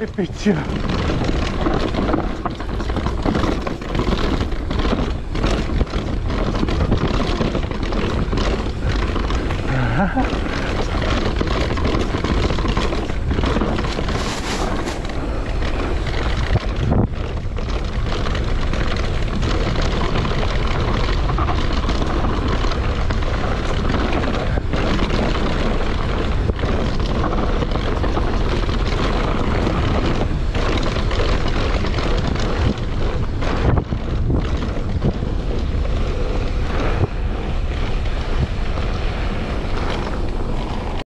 repetir.